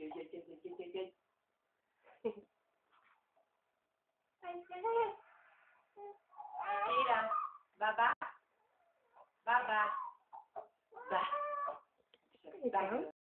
Jay, Jay, Jay, Jay, Jay, Jay. Mira, baba, baba, ba. Baba.